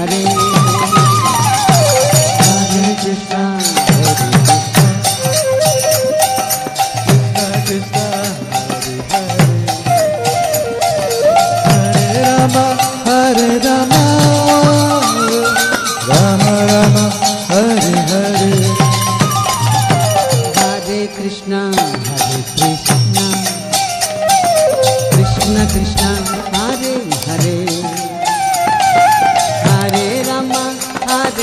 I've been.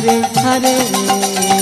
Hare Hare